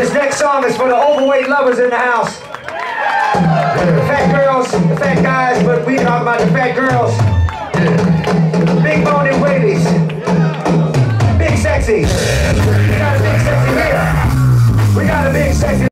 This next song is for the overweight lovers in the house. The fat girls, fat guys, but we talk about the fat girls. Big boned ladies. Big sexy. We got a big sexy here. We got a big sexy